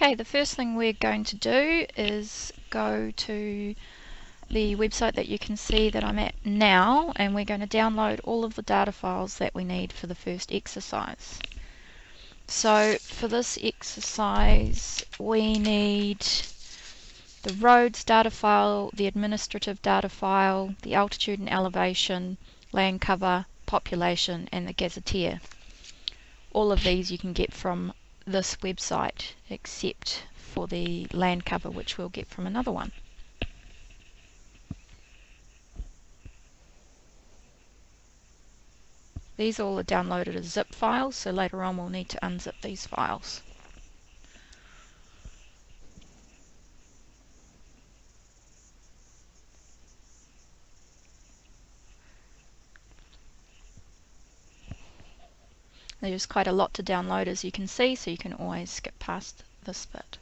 Okay, the first thing we're going to do is go to the website that you can see that I'm at now and we're going to download all of the data files that we need for the first exercise. So for this exercise we need the roads data file, the administrative data file, the altitude and elevation, land cover, population and the gazetteer. All of these you can get from this website except for the land cover which we'll get from another one. These all are downloaded as zip files so later on we'll need to unzip these files. There's quite a lot to download as you can see, so you can always skip past this bit.